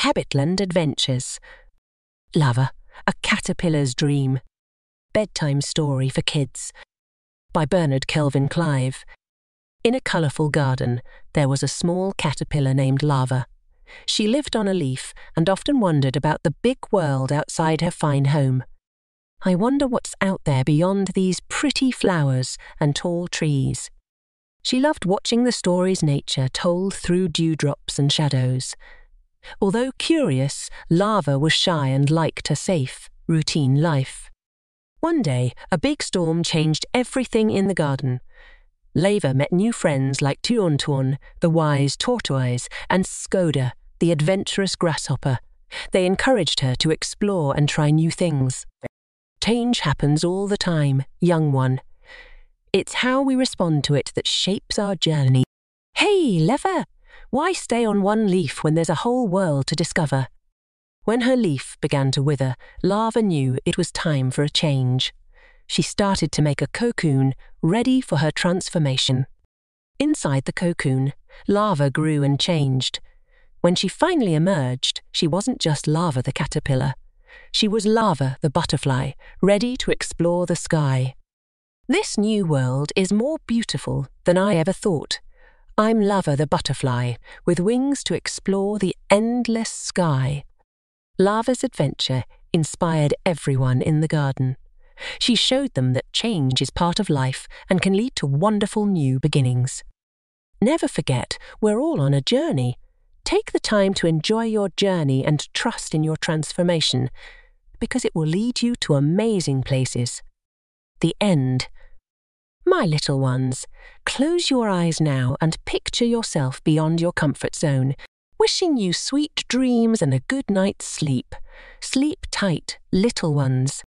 Habitland Adventures. Lava, A Caterpillar's Dream. Bedtime Story for Kids. By Bernard Kelvin Clive. In a colourful garden, there was a small caterpillar named Lava. She lived on a leaf and often wondered about the big world outside her fine home. I wonder what's out there beyond these pretty flowers and tall trees. She loved watching the stories nature told through dewdrops and shadows. Although curious, Lava was shy and liked a safe, routine life. One day, a big storm changed everything in the garden. Lava met new friends like Tuontuon, the wise tortoise, and Skoda, the adventurous grasshopper. They encouraged her to explore and try new things. Change happens all the time, young one. It's how we respond to it that shapes our journey. Hey, Lava! Why stay on one leaf when there's a whole world to discover? When her leaf began to wither, Lava knew it was time for a change. She started to make a cocoon ready for her transformation. Inside the cocoon, Lava grew and changed. When she finally emerged, she wasn't just Lava the caterpillar. She was Lava the butterfly, ready to explore the sky. This new world is more beautiful than I ever thought. I'm Lava the butterfly, with wings to explore the endless sky. Lava's adventure inspired everyone in the garden. She showed them that change is part of life and can lead to wonderful new beginnings. Never forget, we're all on a journey. Take the time to enjoy your journey and trust in your transformation, because it will lead you to amazing places. The end. My little ones, close your eyes now and picture yourself beyond your comfort zone, wishing you sweet dreams and a good night's sleep. Sleep tight, little ones.